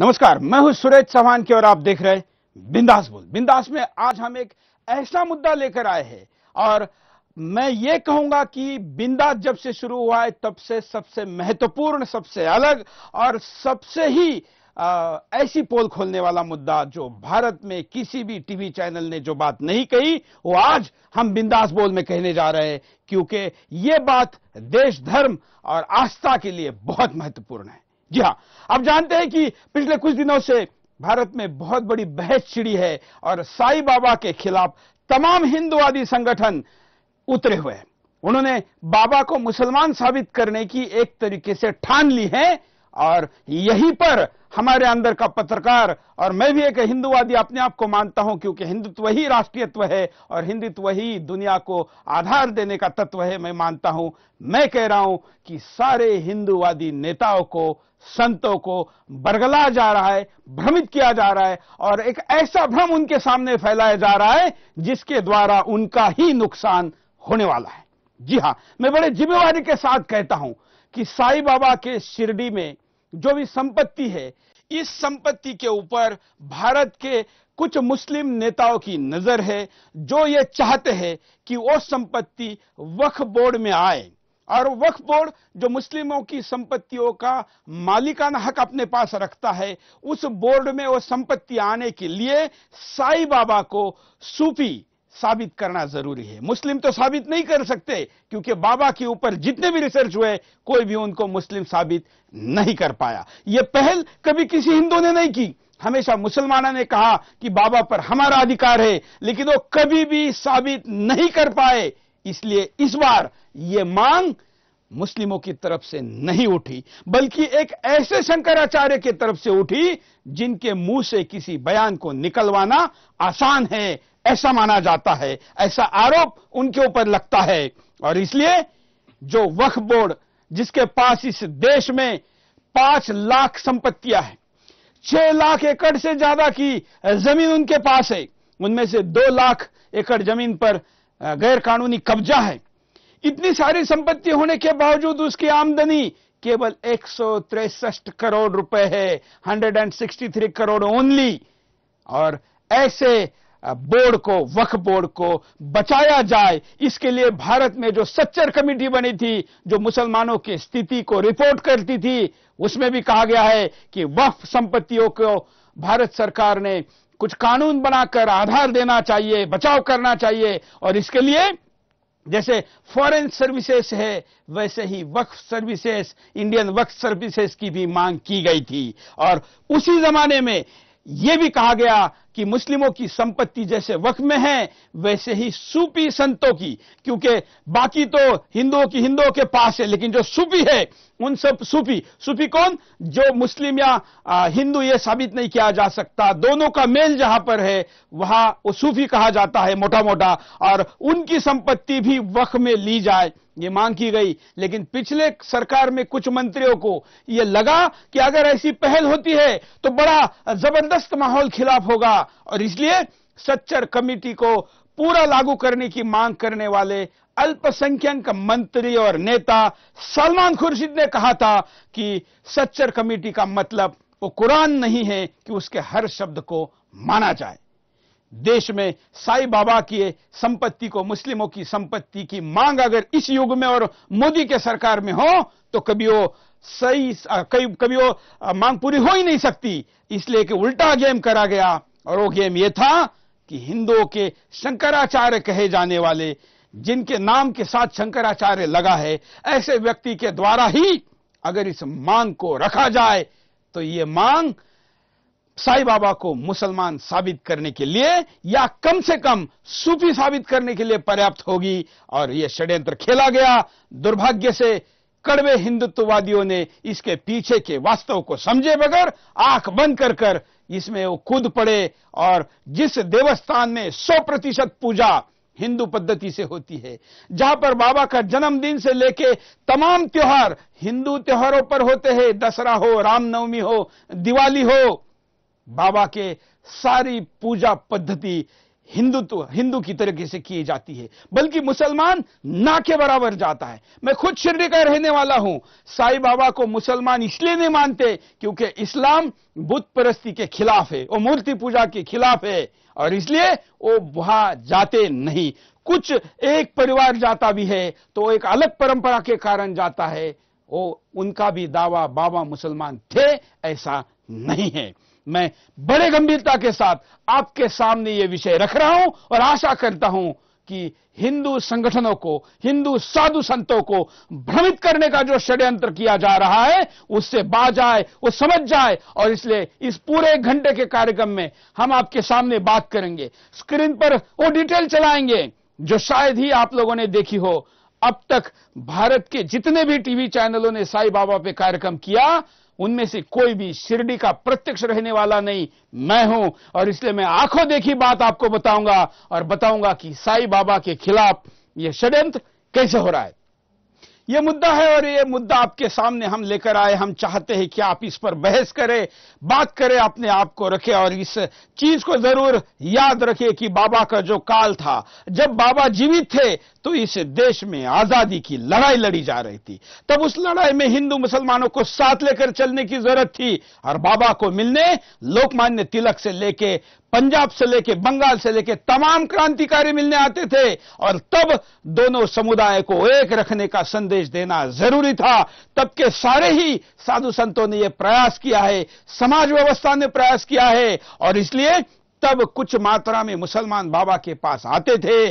नमस्कार मैं हूँ सुरेश चौहान की और आप देख रहे बिंदास बोल। बिंदास में आज हम एक ऐसा मुद्दा लेकर आए हैं और मैं ये कहूँगा कि बिंदास जब से शुरू हुआ है तब से सबसे महत्वपूर्ण सबसे अलग और सबसे ही आ, ऐसी पोल खोलने वाला मुद्दा जो भारत में किसी भी टीवी चैनल ने जो बात नहीं कही वो आज हम बिंदास बोल में कहने जा रहे हैं क्योंकि ये बात देश धर्म और आस्था के लिए बहुत महत्वपूर्ण है। जी हाँ। आप जानते हैं कि पिछले कुछ दिनों से भारत में बहुत बड़ी बहस छिड़ी है और साई बाबा के खिलाफ तमाम हिंदुवादी संगठन उतरे हुए हैं। उन्होंने बाबा को मुसलमान साबित करने की एक तरीके से ठान ली है। और यहीं पर हमारे अंदर का पत्रकार, और मैं भी एक हिंदुवादी अपने आप को मानता हूँ, क्योंकि हिंदुत्व ही राष्ट्रीयत्व है, और हिंदुत्व ही दुनिया को आधार देने का तत्व है, मैं मानता हूँ। मैं कह रहा हूँ कि सारे हिंदुवादी नेताओं को, संतों को बरगला जा रहा है, भ्रमित किया जा रहा है, और एक ऐसा भ्रम उनके सामने फैलाया जा रहा है, जिसके द्वारा उनका ही नुकसान होने वाला है। जी हाँ, मैं बड़े जिम्मेवारी के साथ कहता हूँ कि साईं बाबा के शिरडी में जो भी संपत्ति है, इस संपत्ति के ऊपर भारत के कुछ मुस्लिम नेताओं की नज़र है, जो ये चाहते हैं कि वो संपत्ति वक्फ बोर्ड में आए। और वक्फ बोर्ड जो मुस्लिमों की संपत्तियों का मालिकाना हक अपने पास रखता है, उस बोर्ड में वो संपत्ति आने के लिए साईं बाबा को सूफी साबित करना ज़रूरी है। मुस्लिम तो साबित नहीं कर सकते, क्योंकि बाबा के ऊपर जितने भी रिसर्च हुए, कोई भी उनको मुस्लिम साबित नहीं कर पाया। यह पहल कभी किसी हिंदू ने नहीं की। हमेशा मुसलमानों ने कहा कि बाबा पर हमारा अधिकार है, लेकिन वो कभी भी साबित नहीं कर पाए। इसलिए इस बार ये मांग मुस्लिमों की तरफ़ से नहीं उठी, बल्कि एक ऐसे शंकराचार्य की तरफ़ से उठी, जिनके मुँह से किसी बयान को निकलवाना आसान है। ऐसा माना जाता है, ऐसा आरोप उनके ऊपर लगता है। और इसलिए जो वक्फ बोर्ड जिसके पास इस देश में पाँच लाख संपत्तियाँ हैं, छह लाख एकड़ से ज़्यादा की ज़मीन उनके पास है, उनमें से दो लाख एकड़ ज़मीन पर गैर कानूनी कब्जा है। इतनी सारी संपत्ति होने के बावजूद उसकी आमदनी केवल एक करोड़ रुपए है 163 करोड़ ओनली और ऐसे बोर्ड को, वक्फ बोर्ड को बचाया जाए। इसके लिए भारत में जो सच्चर कमेटी बनी थी, जो मुसलमानों की स्थिति को रिपोर्ट करती थी, उसमें भी कहा गया है कि वक्फ संपत्तियों को भारत सरकार ने कुछ कानून बनाकर आधार देना चाहिए, बचाव करना चाहिए। और इसके लिए जैसे फॉरेन सर्विसेज़ है, वैसे ही वक्फ सर्विसेज़, इंडियन वक्फ सर्विसेज़ की भी मांग की गई थी। और उसी जमाने में यह भी कहा गया कि मुस्लिमों की संपत्ति जैसे वक्फ में है, वैसे ही सूफी संतों की। क्योंकि बाकी तो हिंदुओं की हिंदुओं के पास है, लेकिन जो सूफी है, उन सब सूफी। सूफी कौन? जो मुस्लिम या हिंदू यह साबित नहीं किया जा सकता। दोनों का मेल जहाँ पर है, वहाँ वो सूफी कहा जाता है मोटा मोटा और उनकी संपत्ति भी वक्फ में ली जाए। ये मांग की गई। लेकिन पिछले सरकार में कुछ मंत्रियों को यह लगा कि अगर ऐसी पहल होती है तो बड़ा ज़बरदस्त माहौल खिलाफ होगा। और इसलिए सच्चर कमेटी को पूरा लागू करने की मांग करने वाले अल्पसंख्यक मंत्री और नेता सलमान खुर्शीद ने कहा था कि सच्चर कमेटी का मतलब वो कुरान नहीं है कि उसके हर शब्द को माना जाए। देश में साई बाबा की संपत्ति को, मुस्लिमों की संपत्ति की मांग अगर इस युग में और मोदी के सरकार में हो तो कभी वो सही, कभी वो मांग पूरी हो ही नहीं सकती। इसलिए कि उल्टा गेम करा गया और वो गेम ये था कि हिंदुओं के शंकराचार्य कहे जाने वाले, जिनके नाम के साथ शंकराचार्य लगा है, ऐसे व्यक्ति के द्वारा ही अगर इस मांग को रखा जाए तो ये मांग साई बाबा को मुसलमान साबित करने के लिए या कम से कम सूफी साबित करने के लिए पर्याप्त होगी। और यह षड्यंत्र खेला गया। दुर्भाग्य से कड़वे हिंदुत्ववादियों ने इसके पीछे के वास्तव को समझे बगैर आँख बंद कर कर इसमें वो कूद पड़े और जिस देवस्थान में सौ प्रतिशत पूजा हिंदू पद्धति से होती है, जहाँ पर बाबा का जन्मदिन से लेके तमाम त्योहार हिंदू त्योहारों पर होते हैं, दसरा हो, रामनवमी हो, दिवाली हो, बाबा के सारी पूजा पद्धति हिंदुत्व, हिंदू की तरीके से की जाती है, बल्कि मुसलमान ना के बराबर जाता है। मैं खुद शिरडी का रहने वाला हूँ। साईं बाबा को मुसलमान इसलिए नहीं मानते क्योंकि इस्लाम बुत परस्ती के खिलाफ है, वो मूर्ति पूजा के खिलाफ है, और इसलिए वो वहाँ जाते नहीं। कुछ एक परिवार जाता भी है तो एक अलग परंपरा के कारण जाता है, वो उनका भी दावा बाबा मुसलमान थे, ऐसा नहीं है। मैं बड़े गंभीरता के साथ आपके सामने ये विषय रख रहा हूँ और आशा करता हूँ कि हिंदू संगठनों को, हिंदू साधु संतों को भ्रमित करने का जो षड्यंत्र किया जा रहा है, उससे बाज आए वो समझ जाए और इसलिए इस पूरे घंटे के कार्यक्रम में हम आपके सामने बात करेंगे। स्क्रीन पर वो डिटेल चलाएँगे जो शायद ही आप लोगों ने देखी हो। अब तक भारत के जितने भी टीवी चैनलों ने साई बाबा पे कार्यक्रम किया उनमें से कोई भी शिरडी का प्रत्यक्ष रहने वाला नहीं, मैं हूँ। और इसलिए मैं आँखों देखी बात आपको बताऊँगा और बताऊँगा कि साई बाबा के खिलाफ यह षड्यंत्र कैसे हो रहा है। यह मुद्दा है और यह मुद्दा आपके सामने हम लेकर आए। हम चाहते हैं कि आप इस पर बहस करें, बात करें, अपने आप को रखें और इस चीज़ को ज़रूर याद रखें कि बाबा का जो काल था, जब बाबा जीवित थे तो इस देश में आज़ादी की लड़ाई लड़ी जा रही थी। तब उस लड़ाई में हिंदू मुसलमानों को साथ लेकर चलने की ज़रूरत थी और बाबा को मिलने लोकमान्य तिलक से लेके पंजाब से लेके बंगाल से लेके तमाम क्रांतिकारी मिलने आते थे और तब दोनों समुदाय को एक रखने का संदेश देना ज़रूरी था। तब के सारे ही साधु संतों ने यह प्रयास किया है, समाज व्यवस्था ने प्रयास किया है और इसलिए तब कुछ मात्रा में मुसलमान बाबा के पास आते थे।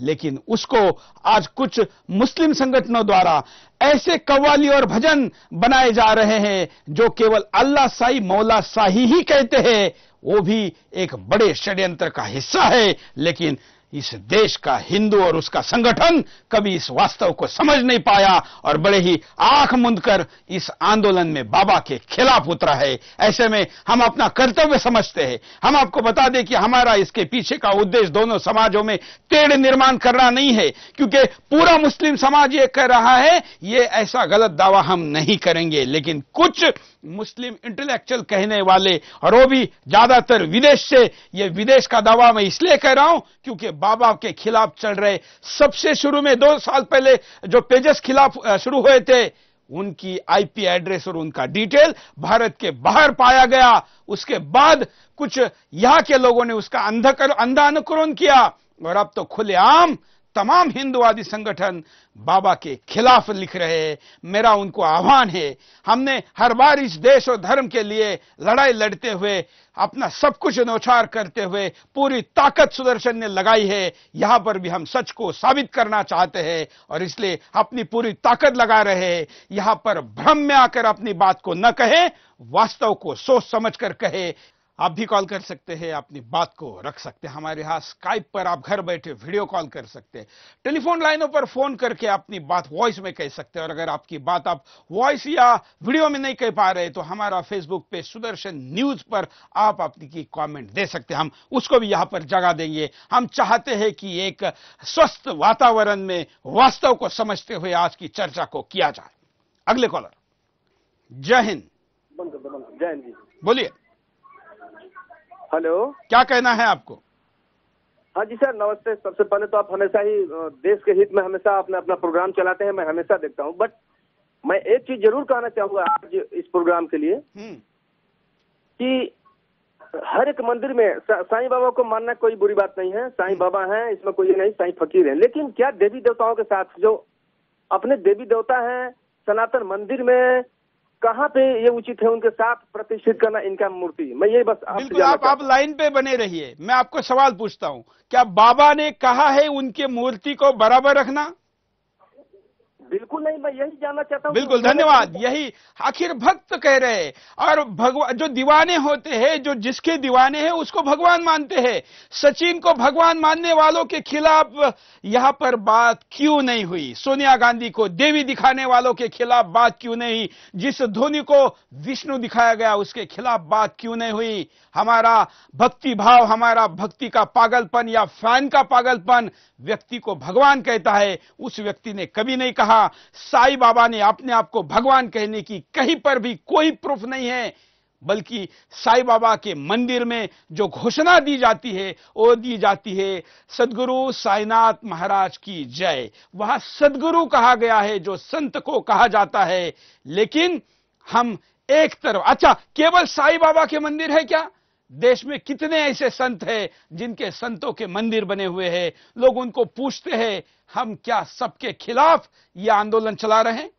लेकिन उसको आज कुछ मुस्लिम संगठनों द्वारा ऐसे कव्वाली और भजन बनाए जा रहे हैं, जो केवल अल्लाह साई, मौला साही ही कहते हैं, वो भी एक बड़े षड्यंत्र का हिस्सा है, लेकिन इस देश का हिंदू और उसका संगठन कभी इस वास्तव को समझ नहीं पाया और बड़े ही आँख मुंद कर इस आंदोलन में बाबा के खिलाफ उतरा है। ऐसे में हम अपना कर्तव्य समझते हैं। हम आपको बता दें कि हमारा इसके पीछे का उद्देश्य दोनों समाजों में तेड़ निर्माण करना नहीं है, क्योंकि पूरा मुस्लिम समाज ये कह रहा है, ये ऐसा गलत दावा हम नहीं करेंगे। लेकिन कुछ मुस्लिम इंटेलेक्चुअल कहने वाले, और वो भी ज़्यादातर विदेश से, ये विदेश का दावा मैं इसलिए कह रहा हूँ, क्योंकि बाबा के खिलाफ चल रहे सबसे शुरू में, दो साल पहले जो पेजेस खिलाफ शुरू हुए थे, उनकी आईपी एड्रेस और उनका डिटेल भारत के बाहर पाया गया। उसके बाद कुछ यहाँ के लोगों ने उसका अंधा अनुकरण किया, और अब तो खुलेआम तमाम हिंदुवादी संगठन बाबा के खिलाफ लिख रहे हैं। मेरा उनको आह्वान है, हमने हर बार इस देश और धर्म के लिए लड़ाई लड़ते हुए, अपना सब कुछ नौछार करते हुए पूरी ताकत सुदर्शन ने लगाई है। यहाँ पर भी हम सच को साबित करना चाहते हैं और इसलिए अपनी पूरी ताकत लगा रहे हैं। यहाँ पर भ्रम में आकर अपनी बात को न कहे, वास्तव को सोच समझ कर कहे आप भी कॉल कर सकते हैं अपनी बात को रख सकते हैं। हमारे यहाँ स्काइप पर आप घर बैठे वीडियो कॉल कर सकते हैं। टेलीफोन लाइनों पर फ़ोन करके अपनी बात वॉइस में कह सकते हैं। और अगर आपकी बात आप वॉइस या वीडियो में नहीं कह पा रहे तो हमारा फेसबुक पे सुदर्शन न्यूज़ पर आप अपनी की कॉमेंट दे सकते हैं। हम उसको भी यहाँ पर जगह देंगे। हम चाहते हैं कि एक स्वस्थ वातावरण में वास्तव को समझते हुए आज की चर्चा को किया जाए। अगले कॉलर जय हिंद। जय हिंद बोलिए। हेलो। क्या कहना है आपको? हाँ जी सर नमस्ते। सबसे पहले तो आप हमेशा ही देश के हित में हमेशा अपना अपना प्रोग्राम चलाते हैं मैं हमेशा देखता हूँ। बट मैं एक चीज़ ज़रूर कहना चाहूँगा आज इस प्रोग्राम के लिए हम्म। कि हर एक मंदिर में साईं बाबा को मानना कोई बुरी बात नहीं है। साईं बाबा हैं इसमें कोई नहीं साईं फकीर है। लेकिन क्या देवी देवताओं के साथ जो अपने देवी देवता हैं सनातन मंदिर में कहाँ पे ये उचित है उनके साथ प्रतिष्ठित करना इनका मूर्ति? मैं ये बस बिल्कुल आप आप लाइन पे बने रहिए। मैं आपको सवाल पूछता हूँ क्या बाबा ने कहा है उनके मूर्ति को बराबर रखना? बिल्कुल नहीं मैं यही जानना चाहता हूँ बिल्कुल धन्यवाद। यही आखिर भक्त कह रहे हैं। और भगवान जो दीवाने होते हैं जो जिसके दीवाने हैं उसको भगवान मानते हैं। सचिन को भगवान मानने वालों के खिलाफ यहाँ पर बात क्यों नहीं हुई? सोनिया गांधी को देवी दिखाने वालों के खिलाफ बात क्यों नहीं? जिस धोनी को विष्णु दिखाया गया उसके खिलाफ बात क्यों नहीं हुई? हमारा भक्ति भाव हमारा भक्ति का पागलपन या फ़ैन का पागलपन व्यक्ति को भगवान कहता है उस व्यक्ति ने कभी नहीं कहा। साईं बाबा ने अपने आप को भगवान कहने की कहीं पर भी कोई प्रूफ नहीं है, बल्कि साईं बाबा के मंदिर में जो घोषणा दी जाती है वो दी जाती है, सदगुरु साईनाथ महाराज की जय। वहाँ सदगुरु कहा गया है, जो संत को कहा जाता है। लेकिन हम एक तरफ़ अच्छा केवल साईं बाबा के मंदिर है क्या? देश में कितने ऐसे संत हैं जिनके संतों के मंदिर बने हुए हैं? लोग उनको पूछते हैं, हम क्या सबके खिलाफ यह आंदोलन चला रहे हैं?